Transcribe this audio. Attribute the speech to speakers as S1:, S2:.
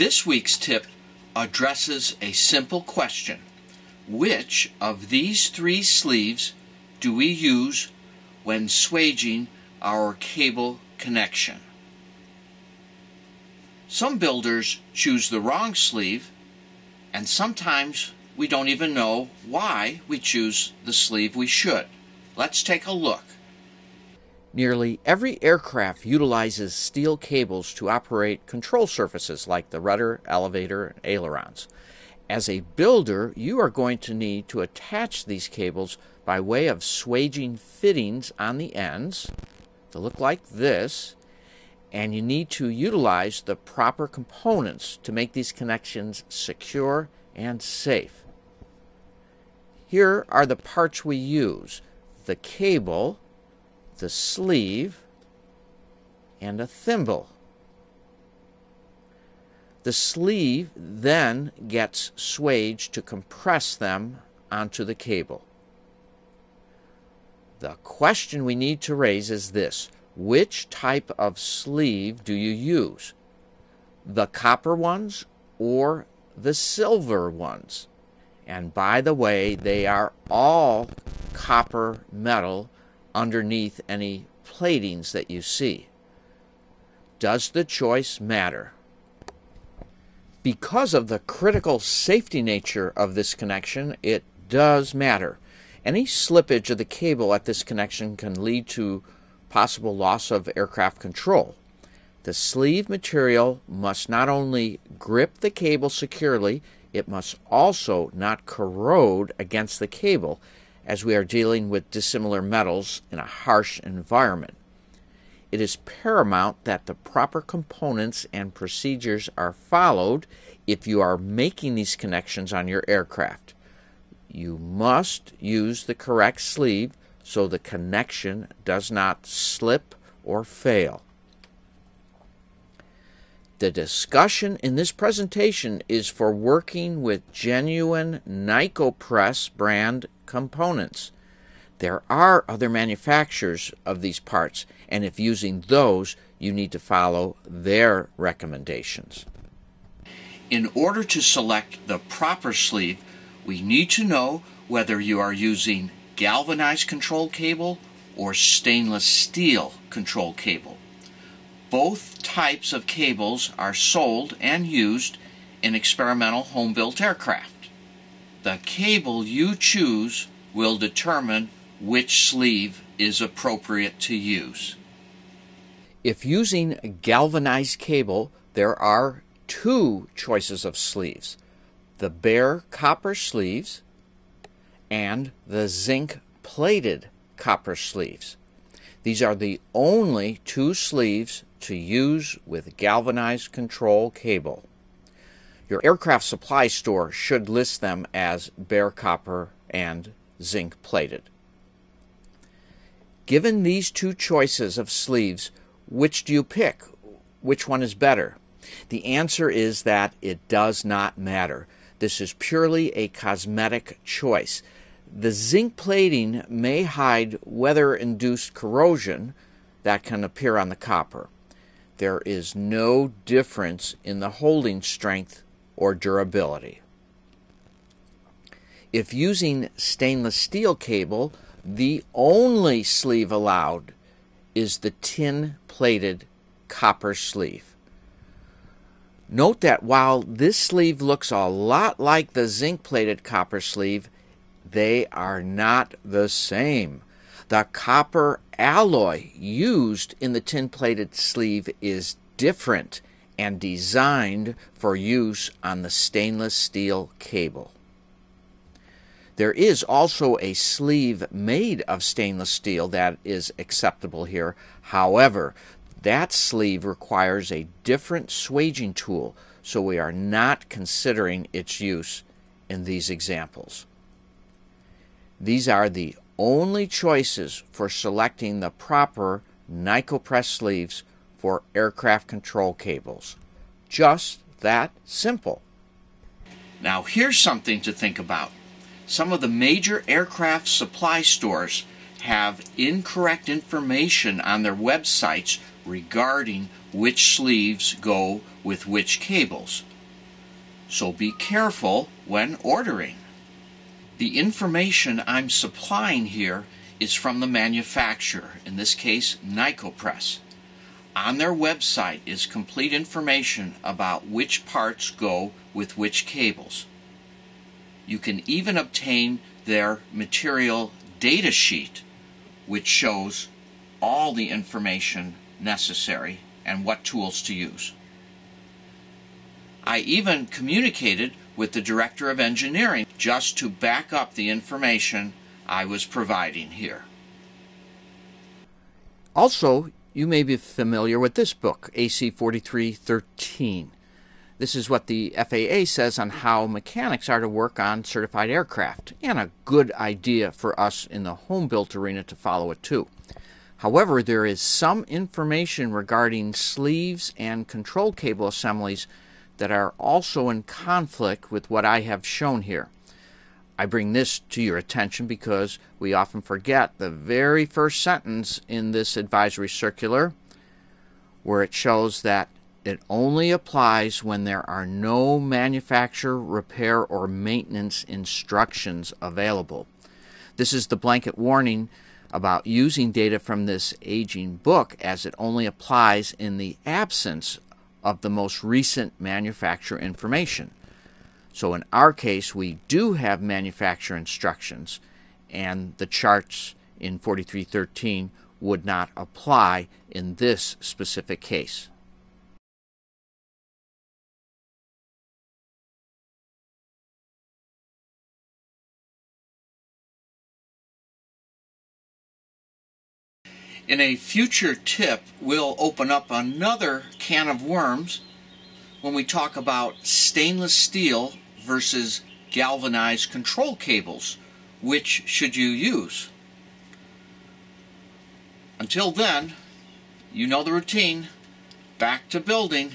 S1: This week's tip addresses a simple question. Which of these three sleeves do we use when swaging our cable connection? Some builders choose the wrong sleeve and sometimes we don't even know why we choose the sleeve we should. Let's take a look.
S2: Nearly every aircraft utilizes steel cables to operate control surfaces like the rudder, elevator, and ailerons. As a builder, you are going to need to attach these cables by way of swaging fittings on the ends to look like this, and you need to utilize the proper components to make these connections secure and safe. Here are the parts we use the cable, the sleeve, and a thimble. The sleeve then gets swaged to compress them onto the cable. The question we need to raise is this which type of sleeve do you use? The copper ones or the silver ones? And by the way, they are all copper metal underneath any platings that you see. Does the choice matter? Because of the critical safety nature of this connection, it does matter. Any slippage of the cable at this connection can lead to possible loss of aircraft control. The sleeve material must not only grip the cable securely, it must also not corrode against the cable as we are dealing with dissimilar metals in a harsh environment. It is paramount that the proper components and procedures are followed if you are making these connections on your aircraft. You must use the correct sleeve so the connection does not slip or fail. The discussion in this presentation is for working with genuine Nicopress brand components. There are other manufacturers of these parts, and if using those, you need to follow their recommendations.
S1: In order to select the proper sleeve, we need to know whether you are using galvanized control cable or stainless steel control cable. Both types of cables are sold and used in experimental home built aircraft. The cable you choose will determine which sleeve is appropriate to use.
S2: If using galvanized cable, there are two choices of sleeves the bare copper sleeves and the zinc plated copper sleeves. These are the only two sleeves to use with galvanized control cable. Your aircraft supply store should list them as bare copper and zinc plated. Given these two choices of sleeves, which do you pick? Which one is better? The answer is that it does not matter. This is purely a cosmetic choice. The zinc plating may hide weather induced corrosion that can appear on the copper there is no difference in the holding strength or durability. If using stainless steel cable, the only sleeve allowed is the tin plated copper sleeve. Note that while this sleeve looks a lot like the zinc plated copper sleeve, they are not the same. The copper alloy used in the tin plated sleeve is different and designed for use on the stainless steel cable. There is also a sleeve made of stainless steel that is acceptable here. However, that sleeve requires a different swaging tool, so we are not considering its use in these examples. These are the only choices for selecting the proper Nicopress sleeves for aircraft control cables. Just that simple.
S1: Now, here's something to think about. Some of the major aircraft supply stores have incorrect information on their websites regarding which sleeves go with which cables. So be careful when ordering. The information I'm supplying here is from the manufacturer, in this case Nicopress. On their website is complete information about which parts go with which cables. You can even obtain their material data sheet, which shows all the information necessary and what tools to use. I even communicated with the Director of Engineering just to back up the information I was providing here.
S2: Also, you may be familiar with this book, AC 4313. This is what the FAA says on how mechanics are to work on certified aircraft, and a good idea for us in the home built arena to follow it too. However, there is some information regarding sleeves and control cable assemblies that are also in conflict with what I have shown here. I bring this to your attention because we often forget the very first sentence in this advisory circular where it shows that it only applies when there are no manufacturer, repair, or maintenance instructions available. This is the blanket warning about using data from this aging book as it only applies in the absence of the most recent manufacturer information. So in our case, we do have manufacturer instructions, and the charts in 4313 would not apply in this specific case.
S1: In a future tip, we'll open up another can of worms when we talk about stainless steel versus galvanized control cables. Which should you use? Until then, you know the routine. Back to building.